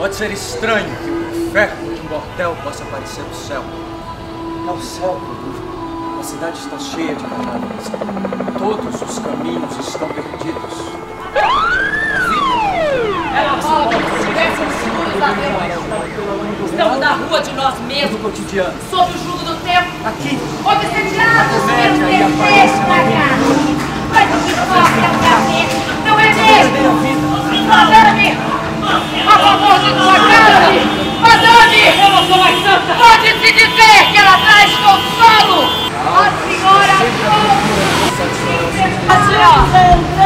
Pode ser estranho que o inferno de um bordel possa aparecer no céu. É o céu. A cidade está cheia de cadáveres. Todos os caminhos estão perdidos. Ela fala como se tivéssemos seguros a Deus. Estamos na rua de nós mesmos, cotidiano. sob o jugo do tempo, Aqui, 两